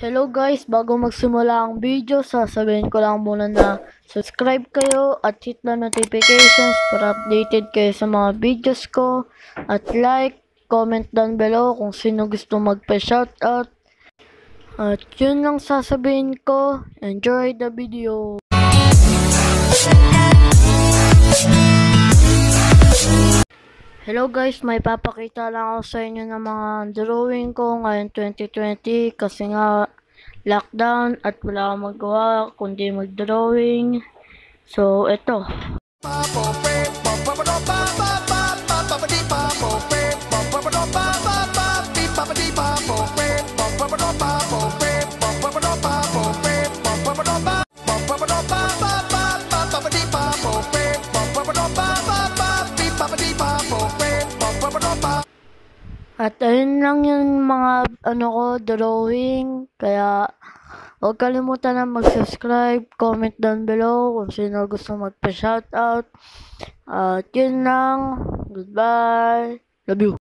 Hello guys, bago magsimula ang video, sasabihin ko lang muna na subscribe kayo at hit na notifications para updated kayo sa mga videos ko. At like, comment down below kung sino gusto magpa-shoutout. At yun lang sasabihin ko. Enjoy the video. Hello guys, may papakita lang ako sa inyo ng mga drawing ko ngayon 2020 kasi nga lockdown at wala akong magawa kundi mag-drawing. So, eto. At ayun lang yung mga ano ko, drawing. Kaya huwag kalimutan na mag-subscribe, comment down below kung sino gusto magpa-shoutout. At yun lang. Goodbye. Love you.